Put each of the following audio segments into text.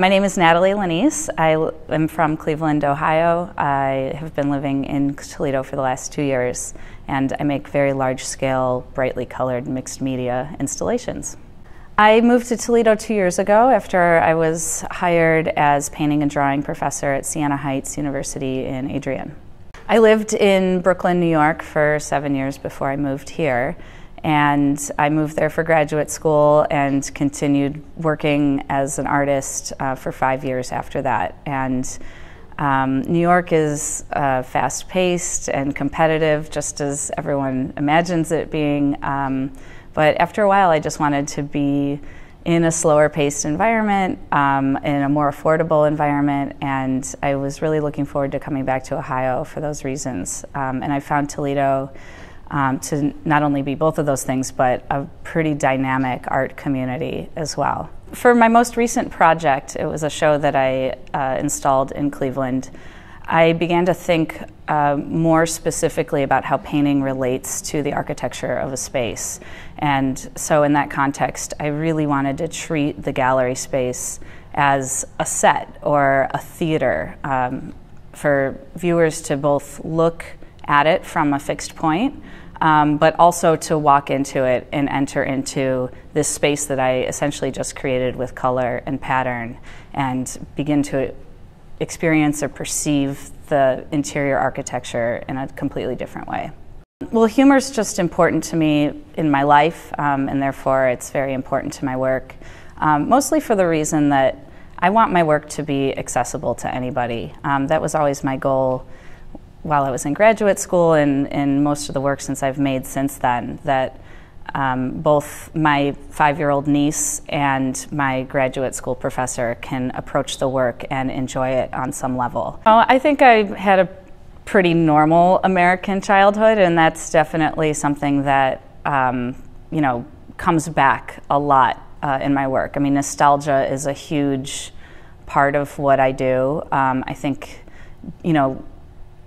My name is Natalie Lanese. I am from Cleveland, Ohio. I have been living in Toledo for the last two years, and I make very large scale, brightly colored mixed media installations. I moved to Toledo two years ago after I was hired as painting and drawing professor at Siena Heights University in Adrian. I lived in Brooklyn, New York for seven years before I moved here and I moved there for graduate school and continued working as an artist uh, for five years after that. And um, New York is uh, fast paced and competitive, just as everyone imagines it being. Um, but after a while, I just wanted to be in a slower paced environment, um, in a more affordable environment, and I was really looking forward to coming back to Ohio for those reasons. Um, and I found Toledo um, to not only be both of those things, but a pretty dynamic art community as well. For my most recent project, it was a show that I uh, installed in Cleveland. I began to think uh, more specifically about how painting relates to the architecture of a space. And so, in that context, I really wanted to treat the gallery space as a set or a theater um, for viewers to both look at it from a fixed point, um, but also to walk into it and enter into this space that I essentially just created with color and pattern and begin to experience or perceive the interior architecture in a completely different way. Well, humor is just important to me in my life, um, and therefore it's very important to my work, um, mostly for the reason that I want my work to be accessible to anybody. Um, that was always my goal while I was in graduate school and, and most of the work since I've made since then that um, both my five year old niece and my graduate school professor can approach the work and enjoy it on some level. Well, I think I had a pretty normal American childhood, and that's definitely something that um, you know comes back a lot uh, in my work. I mean, nostalgia is a huge part of what I do. Um, I think you know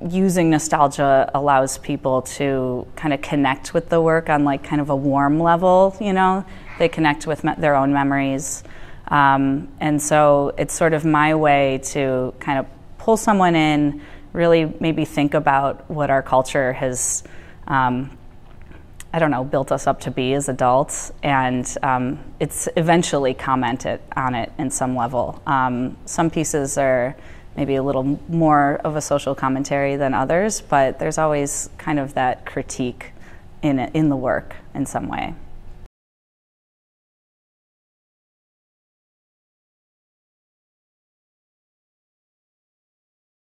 using nostalgia allows people to kind of connect with the work on like kind of a warm level you know they connect with me- their own memories um, and so it's sort of my way to kind of pull someone in really maybe think about what our culture has um, I don't know, built us up to be as adults, and um, it's eventually commented on it in some level. Um, some pieces are maybe a little more of a social commentary than others, but there's always kind of that critique in in the work in some way.